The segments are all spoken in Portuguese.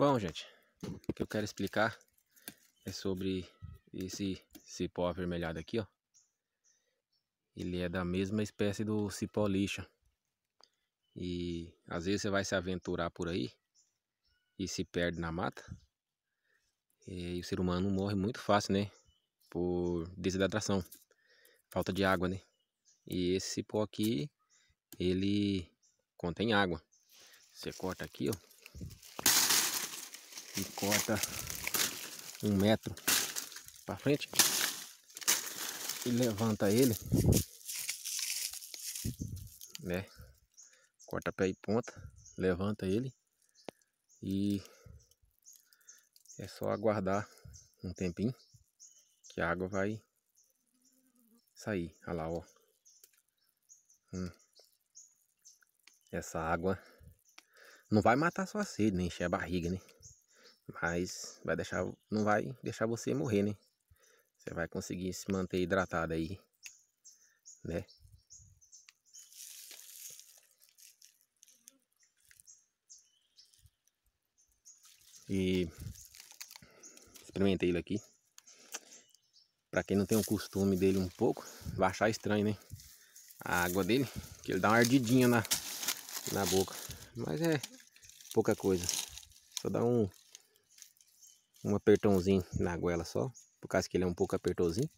Bom, gente, o que eu quero explicar é sobre esse cipó avermelhado aqui, ó. Ele é da mesma espécie do cipó lixa. E às vezes você vai se aventurar por aí e se perde na mata. E o ser humano morre muito fácil, né? Por desidratação, falta de água, né? E esse cipó aqui, ele contém água. Você corta aqui, ó e corta um metro para frente e levanta ele, né? Corta pé e ponta, levanta ele e é só aguardar um tempinho que a água vai sair. Olha lá, ó. Hum. Essa água não vai matar sua sede, nem encher a barriga, né? Mas vai deixar, não vai deixar você morrer, né? Você vai conseguir se manter hidratado aí, né? E experimentei ele aqui. Pra quem não tem o costume dele um pouco, vai achar estranho, né? A água dele, que ele dá uma ardidinha na, na boca. Mas é pouca coisa. Só dá um um apertãozinho na goela só, por causa que ele é um pouco apertãozinho.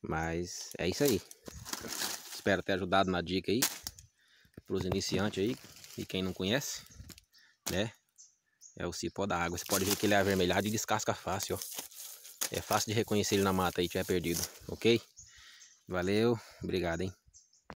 Mas é isso aí. Espero ter ajudado na dica aí, para os iniciantes aí, e quem não conhece, né? É o cipó da água. Você pode ver que ele é avermelhado e descasca fácil, ó. É fácil de reconhecer ele na mata aí, tiver perdido, ok? Valeu, obrigado, hein?